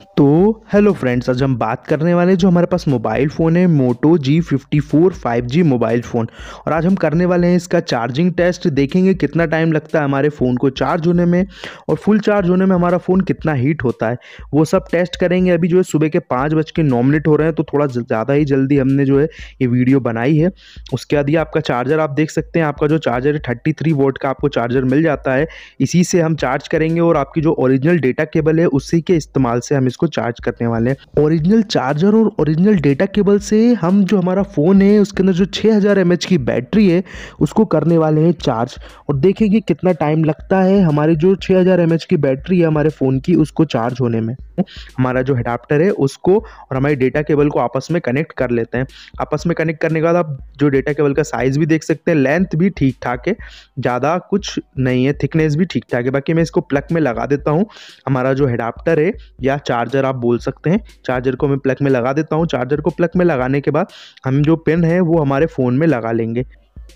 तो hello friends आज हम बात करने वाले जो हमारे पास मोबाइल फ़ोन है Moto G fifty four five G mobile phone और आज हम करने वाले हैं इसका चार्जिंग टेस्ट देखेंगे कितना टाइम लगता है हमारे फ़ोन को चार्ज होने में और फुल चार्ज होने में हमारा फ़ोन कितना हीट होता है। वो सब टेस्ट करेंगे। अभी जो है सुबह के पाँच बज के नौ मिनट हो रहे हैं तो थोड़ा ज़्यादा ही जल्दी हमने जो है ये वीडियो बनाई है। उसके बाद ये आपका चार्जर आप देख सकते हैं, आपका जो चार्जर है थर्टी थ्री वोट का आपको चार्जर मिल जाता है। इसी से हम चार्ज करेंगे और आपकी जो ओरिजिनल डेटा केबल है, उसी के इस्तेमाल से हम इसको चार्ज करने वाले हैं। ओरिजिनल चार्जर और ओरिजिनल डेटा केबल से हम जो हमारा फ़ोन है, उसके अंदर जो 6000 हज़ार की बैटरी है, उसको करने वाले हैं चार्ज और देखेंगे कितना टाइम लगता है हमारी जो 6000 हज़ार की बैटरी है हमारे फ़ोन की, उसको चार्ज होने में। हमारा जो अडाप्टर है, उसको और हमारे डेटा केबल को आपस में कनेक्ट कर लेते हैं। आपस में कनेक्ट करने के बाद आप जो डेटा केबल का साइज़ भी देख सकते हैं लेंथ भी ठीक ठाक है, ज़्यादा कुछ नहीं है थिकनेस भी ठीक ठाक है। बाकी मैं इसको प्लग में लगा देता हूँ। हमारा जो अडाप्टर है या चार्जर आप बोल सकते हैं। चार्जर को मैं प्लग में लगा देता हूँ। चार्जर को प्लग में लगाने के बाद हम जो पिन है, वो हमारे फ़ोन में लगा लेंगे।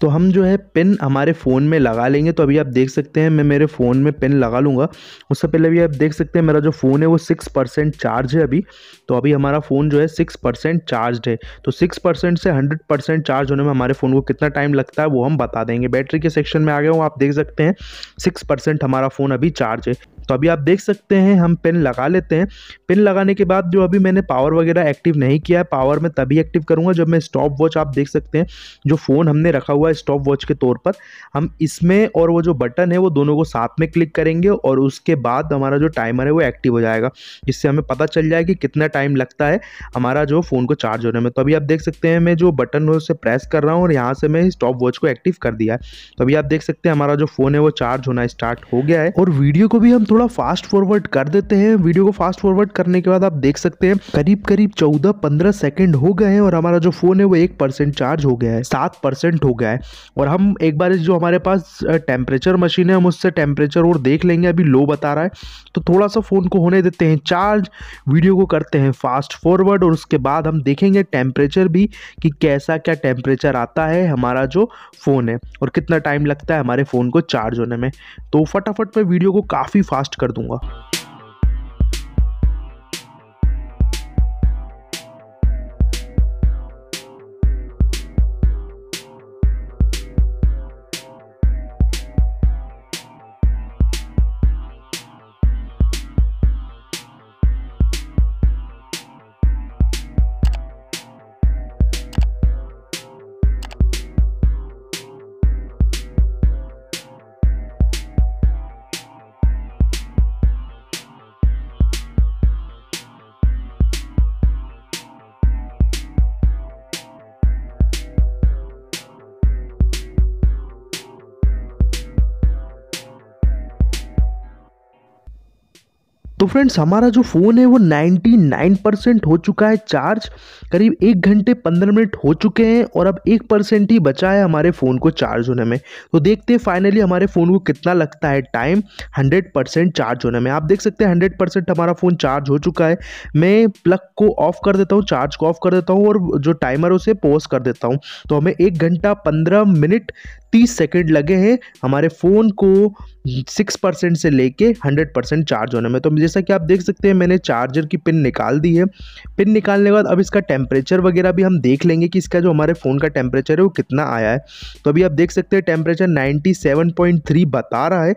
तो हम जो है पिन हमारे फ़ोन में लगा लेंगे। तो अभी आप देख सकते हैं, मैं मेरे फ़ोन में पिन लगा लूँगा। उससे पहले अभी आप देख सकते हैं, मेरा जो फ़ोन है, वो सिक्स परसेंट चार्ज है अभी। तो अभी हमारा फ़ोन जो है सिक्स परसेंट चार्ज है। तो सिक्स परसेंट से हंड्रेड परसेंट चार्ज होने में हमारे फ़ोन को कितना टाइम लगता है, वो हम बता देंगे। बैटरी के सेक्शन में आ गए हूँ, आप देख सकते हैं, सिक्स परसेंट हमारा फ़ोन अभी चार्ज है। तो अभी आप देख सकते हैं, हम पिन लगा लेते हैं। पिन लगाने के बाद जो अभी मैंने पावर वगैरह एक्टिव नहीं किया है पावर में तभी एक्टिव करूँगा जब मैं स्टॉप वॉच आप देख सकते हैं, जो फ़ोन हमने रखा हुआ है स्टॉप वॉच के तौर पर। हम इसमें और वो जो बटन है, वो दोनों को साथ में क्लिक करेंगे और उसके बाद हमारा जो टाइमर है, वो एक्टिव हो जाएगा। इससे हमें पता चल जाए कि कितना टाइम लगता है हमारा जो फ़ोन को चार्ज होने में। तो अभी आप देख सकते हैं, मैं जो बटन है उसे प्रेस कर रहा हूँ और यहाँ से मैं स्टॉप वॉच को एक्टिव कर दिया है। तो अभी आप देख सकते हैं, हमारा जो फ़ोन है, वो चार्ज होना स्टार्ट हो गया है। और वीडियो को भी हम थोड़ा फास्ट फॉरवर्ड कर देते हैं। वीडियो को फास्ट फॉरवर्ड करने के बाद आप देख सकते हैं, करीब करीब चौदह पंद्रह सेकंड हो गए हैं और हमारा जो फ़ोन है वो एक परसेंट चार्ज हो गया है, सात परसेंट हो गया है। और हम एक बार जो हमारे पास टेम्परेचर मशीन है, हम उससे टेम्परेचर और देख लेंगे। अभी लो बता रहा है। तो थोड़ा सा फ़ोन को होने देते हैं चार्ज वीडियो को करते हैं फास्ट फॉरवर्ड और उसके बाद हम देखेंगे टेम्परेचर भी कि कैसा क्या टेम्परेचर आता है हमारा जो फ़ोन है और कितना टाइम लगता है हमारे फ़ोन को चार्ज होने में। तो फटाफट मैं वीडियो को काफ़ी फास्ट कर दूँगा। तो फ्रेंड्स हमारा जो फ़ोन है वो 99 परसेंट हो चुका है चार्ज करीब एक घंटे पंद्रह मिनट हो चुके हैं और अब एक परसेंट ही बचा है हमारे फ़ोन को चार्ज होने में. तो देखते हैं फाइनली हमारे फ़ोन को कितना लगता है टाइम 100 परसेंट चार्ज होने में. आप देख सकते हैं 100 परसेंट हमारा फ़ोन चार्ज हो चुका है. मैं प्लग को ऑफ़ कर देता हूँ चार्ज को ऑफ़ कर देता हूँ और जो टाइमर उसे पोज कर देता हूँ. तो हमें एक घंटा पंद्रह मिनट तीस सेकेंड लगे हैं हमारे फ़ोन को सिक्स परसेंट से लेके हंड्रेड परसेंट चार्ज होने में। तो जैसा कि आप देख सकते हैं, मैंने चार्जर की पिन निकाल दी है। पिन निकालने के बाद अब इसका टेम्परेचर वगैरह भी हम देख लेंगे कि इसका जो हमारे फ़ोन का टेम्परेचर है, वो कितना आया है। तो अभी आप देख सकते हैं, टेम्परेचर 97.3 बता रहा है।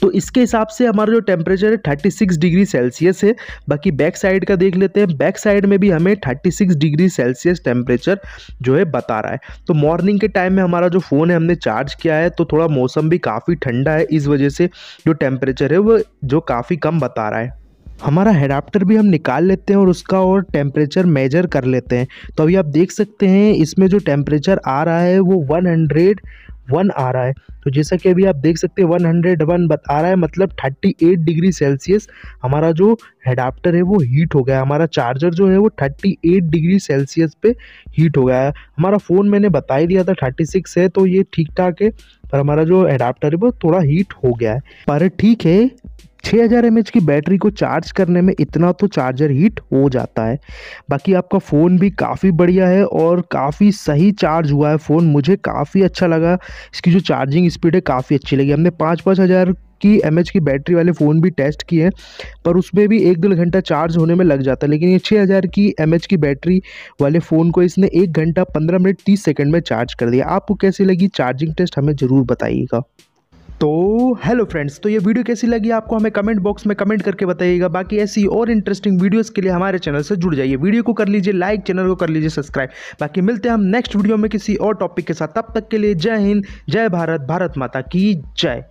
तो इसके हिसाब से हमारा जो टेम्परेचर है 36 डिग्री सेल्सियस है। बाकी बैक साइड का देख लेते हैं। बैक साइड में भी हमें 36 डिग्री सेल्सियस टेम्परेचर जो है बता रहा है। तो मॉर्निंग के टाइम में हमारा जो फ़ोन है, हमने चार्ज किया है तो थोड़ा मौसम भी काफ़ी ठंडा है, इस वजह से जो टेम्परेचर है वो जो काफ़ी कम बता रहा है। हमारा हेडाप्टर भी हम निकाल लेते हैं और उसका और टेम्परेचर मेजर कर लेते हैं। तो अभी आप देख सकते हैं, इसमें जो टेम्परेचर आ रहा है, वो 100 वन आ रहा है। तो जैसा कि अभी आप देख सकते हैं वन हंड्रेड वन आ रहा है मतलब थर्टी एट डिग्री सेल्सियस हमारा जो हेडाप्टर है, वो हीट हो गया हमारा चार्जर जो है, वो थर्टी एट डिग्री सेल्सियस पे हीट हो गया है। हमारा फ़ोन मैंने बता ही दिया था थर्टी सिक्स है तो ये ठीक ठाक है। पर हमारा जो एडाप्टर है, वो थोड़ा हीट हो गया है। पर ठीक है 6000 हज़ार एमएच की बैटरी को चार्ज करने में इतना तो चार्जर हीट हो जाता है। बाकी आपका फ़ोन भी काफ़ी बढ़िया है और काफ़ी सही चार्ज हुआ है फ़ोन मुझे काफ़ी अच्छा लगा। इसकी जो चार्जिंग स्पीड है काफ़ी अच्छी लगी। हमने पाँच पाँच हज़ार की एमएच की बैटरी वाले फ़ोन भी टेस्ट किए हैं, पर उसमें भी एक डेढ़ घंटा चार्ज होने में लग जाता है। लेकिन ये छः हज़ार की एमएच की बैटरी वाले फ़ोन को इसने एक घंटा पंद्रह मिनट तीस सेकंड में चार्ज कर दिया। आपको कैसी लगी चार्जिंग टेस्ट हमें ज़रूर बताइएगा। तो हेलो फ्रेंड्स तो ये वीडियो कैसी लगी आपको हमें कमेंट बॉक्स में कमेंट करके बताइएगा। बाकी ऐसी और इंटरेस्टिंग वीडियोस के लिए हमारे चैनल से जुड़ जाइए। वीडियो को कर लीजिए लाइक चैनल को कर लीजिए सब्सक्राइब बाकी मिलते हैं हम नेक्स्ट वीडियो में किसी और टॉपिक के साथ। तब तक के लिए जय हिंद, जय भारत भारत माता की जय।